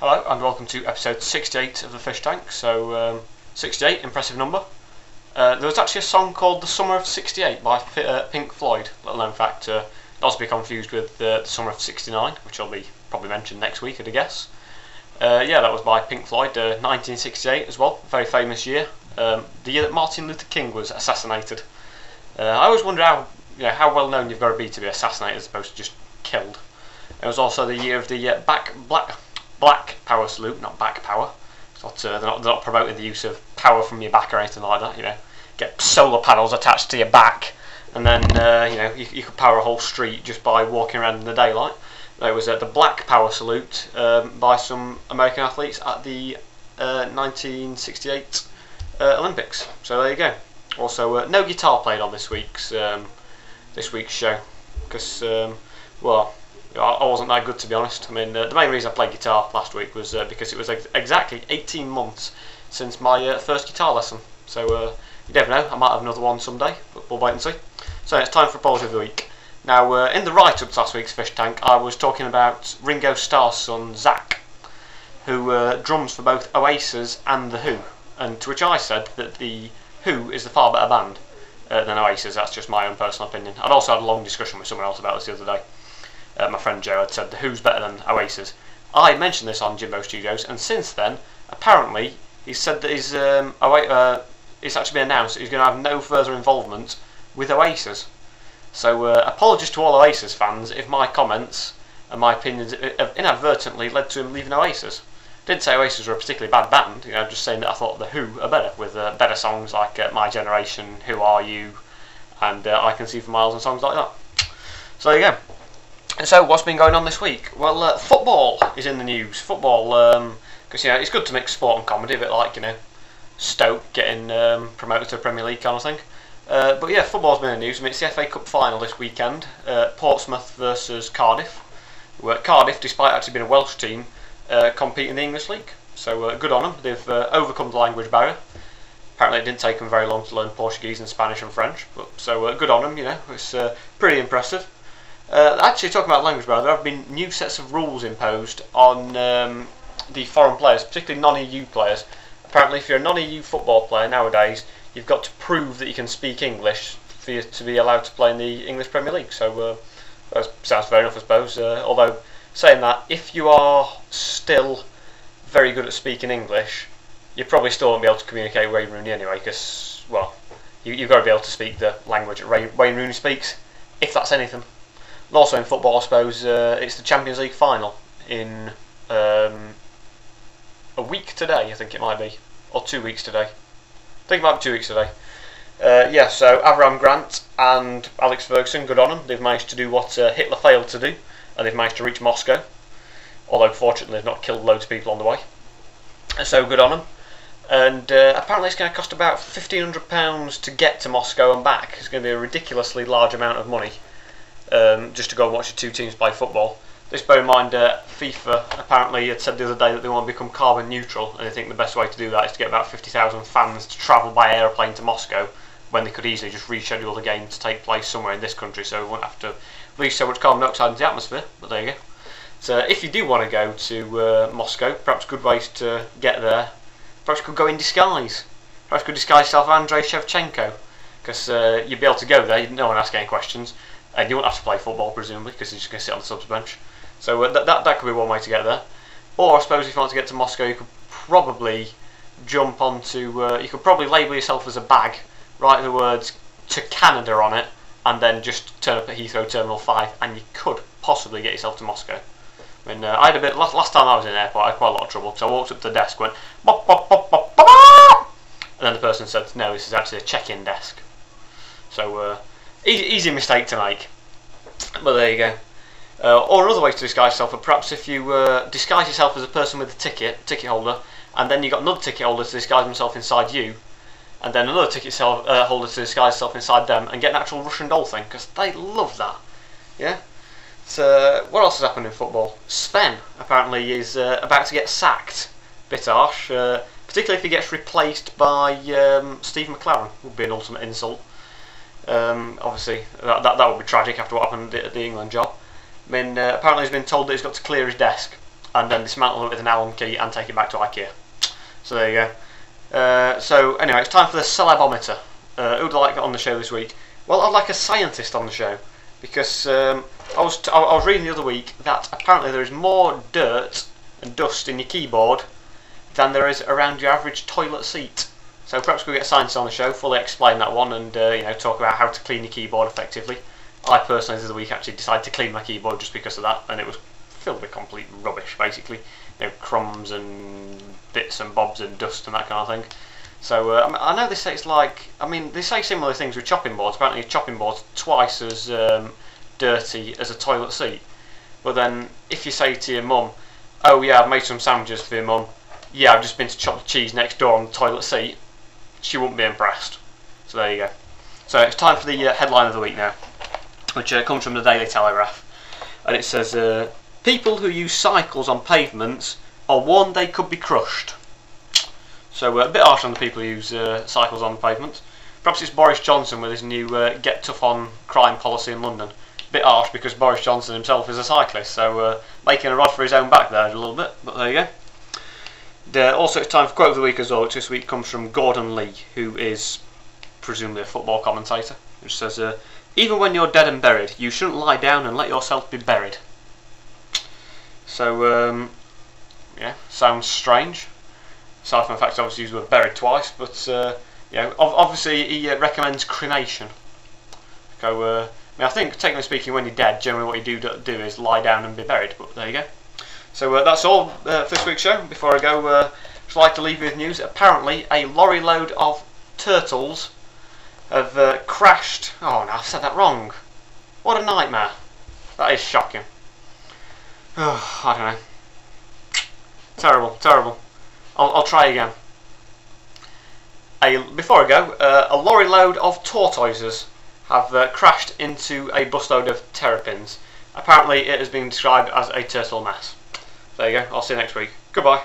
Hello and welcome to episode 68 of the Fish Tank. So, um, 68, impressive number. Uh, there was actually a song called The Summer of 68 by uh, Pink Floyd, little known fact, uh, not to be confused with uh, The Summer of 69, which will be probably mentioned next week, I'd guess. Uh, yeah, that was by Pink Floyd, uh, 1968 as well, very famous year. Um, the year that Martin Luther King was assassinated. Uh, I always wonder how, you know, how well known you've got to be to be assassinated as opposed to just killed. It was also the year of the uh, back black black power salute, not back power. Not, uh, they're, not, they're not promoting the use of power from your back or anything like that. You know, get solar panels attached to your back, and then uh, you know you, you could power a whole street just by walking around in the daylight. There was uh, the black power salute um, by some American athletes at the uh, 1968 uh, Olympics. So there you go. Also, uh, no guitar played on this week's um, this week's show because um, well. I wasn't that good to be honest. I mean, uh, the main reason I played guitar last week was uh, because it was ex- exactly 18 months since my uh, first guitar lesson. So uh, you never know, I might have another one someday, but we'll wait and see. So it's time for Apology of the Week. Now, uh, in the write up to last week's Fish Tank, I was talking about Ringo Starr's son, Zak, who uh, drums for both Oasis and The Who. And to which I said that The Who is the far better band than Oasis. That's just my own personal opinion. I'd also had a long discussion with someone else about this the other day uh, my friend Joe had said, the who's better than Oasis? I mentioned this on Jimbo Studios, and since then, apparently, he said that he's, um, uh, it's actually been announced that he's going to have no further involvement with Oasis. So, uh, apologies to all Oasis fans if my comments and my opinions have inadvertently led to him leaving Oasis. Didn't say Oasis were a particularly bad band, you know, just saying that I thought the Who are better, with uh, better songs like uh, My Generation, Who Are You, and uh, I Can See for Miles and songs like that. So there you go. And so, what's been going on this week? Well, uh, football is in the news. Football, because um, you know, it's good to mix sport and comedy, a bit like you know, Stoke getting um, promoted to the Premier League kind of thing. Uh, but yeah, football's been in the news. I mean, it's the FA Cup final this weekend. Uh, Portsmouth versus Cardiff. Where Cardiff, despite actually being a Welsh team, uh, compete in the English League. So uh, good on them. They've uh, overcome the language barrier. Apparently, it didn't take them very long to learn Portuguese and Spanish and French. But so good on them. You know, it's pretty impressive. Uh, actually, talking about language barrier, there have been new sets of rules imposed on um, the foreign players, particularly non-EU players. Apparently, if you're a non-EU football player nowadays, you've got to prove that you can speak English for you to be allowed to play in the English Premier League. So uh, that sounds fair enough, I suppose. Uh, although saying that, if you are still very good at speaking English, you probably still won't be able to communicate with Wayne Rooney anyway, because well, you, have got to be able to speak the language that Wayne Rooney speaks, if that's anything. Also in football, I suppose uh, it's the Champions League final in um, a week today. I think it might be, or two weeks today. I think it might be two weeks today. Uh, yeah, so Avram Grant and Alex Ferguson, good on them. They've managed to do what uh, Hitler failed to do, and they've managed to reach Moscow. Although fortunately, they've not killed loads of people on the way. So good on them. And uh, apparently, it's going to cost about fifteen hundred pounds to get to Moscow and back. It's going to be a ridiculously large amount of money um, just to go and watch the two teams play football. This bear in mind, uh, FIFA apparently had said the other day that they want to become carbon neutral, and they think the best way to do that is to get about 50,000 fans to travel by aeroplane to Moscow when they could easily just reschedule the game to take place somewhere in this country, so we won't have to release so much carbon dioxide into the atmosphere. But there you go. So if you do want to go to uh, Moscow, perhaps good ways to get there. Perhaps you could go in disguise. Perhaps you could disguise yourself as Andrei Shevchenko, because uh, you'd be able to go there. No one ask any questions and you won't have to play football presumably because you're just going to sit on the subs bench. So uh, that, that that could be one way to get there. Or I suppose if you want to get to Moscow, you could probably jump onto. Uh, you could probably label yourself as a bag, write the words to Canada on it, and then just turn up at Heathrow Terminal Five, and you could possibly get yourself to Moscow. I mean, uh, I had a bit last, last time I was in the airport. I had quite a lot of trouble. So I walked up to the desk, went bop, bop, bop, bop, bop, and then the person said, "No, this is actually a check-in desk." So uh, Easy, mistake to make. But there you go. Uh, or another way to disguise yourself, or perhaps if you uh, disguise yourself as a person with a ticket, ticket holder, and then you got another ticket holder to disguise himself inside you, and then another ticket self, uh, holder to disguise himself inside them, and get an actual Russian doll thing, because they love that. Yeah? So, what else has happened in football? Sven, apparently, is uh, about to get sacked. Bit harsh, uh, particularly if he gets replaced by um, Steve McClaren, would be an ultimate insult. Um, obviously, that, that, that would be tragic after what happened at the England job. I mean, uh, apparently he's been told that he's got to clear his desk and then dismantle it with an Allen key and take it back to IKEA. So there you go. Uh, so anyway, it's time for the celebometer. Uh, who'd I like on the show this week? Well, I'd like a scientist on the show because um, I was t- I was reading the other week that apparently there is more dirt and dust in your keyboard than there is around your average toilet seat. So perhaps we'll get a scientist on the show, fully explain that one, and uh, you know talk about how to clean your keyboard effectively. I personally, this week, actually decided to clean my keyboard just because of that, and it was filled with complete rubbish, basically. You know, crumbs and bits and bobs and dust and that kind of thing. So uh, I know they say it's like, I mean, they say similar things with chopping boards. Apparently, a chopping board's twice as um, dirty as a toilet seat. But then, if you say to your mum, "Oh yeah, I've made some sandwiches for your mum," yeah, I've just been to chop the cheese next door on the toilet seat, she wouldn't be impressed. So there you go. So it's time for the uh, headline of the week now, which uh, comes from the Daily Telegraph, and it says, uh, "People who use cycles on pavements are warned they could be crushed." So uh, a bit harsh on the people who use uh, cycles on pavements. Perhaps it's Boris Johnson with his new uh, get tough on crime policy in London. A bit harsh because Boris Johnson himself is a cyclist, so making a rod for his own back there a little bit. But there you go. The, also, it's time for quote of the week as well, which this week comes from Gordon Lee, who is presumably a football commentator, which says, uh, "Even when you're dead and buried, you shouldn't lie down and let yourself be buried." So, um, yeah, sounds strange. Aside from the fact, obviously, he was buried twice, but uh, yeah, obviously he uh, recommends cremation. So, uh, I mean, I think, technically speaking, when you're dead, generally what you do do is lie down and be buried. But there you go. So uh, that's all uh, for this week's show. Before I go, uh, I'd like to leave you with news. Apparently, a lorry load of turtles have uh, crashed. Oh no, I've said that wrong. What a nightmare. That is shocking. Oh, I don't know. Terrible, terrible. I'll, I'll try again. A, before I go, uh, a lorry load of tortoises have uh, crashed into a busload of terrapins. Apparently, it has been described as a turtle mess. There you go. I'll see you next week. Goodbye.